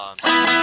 song.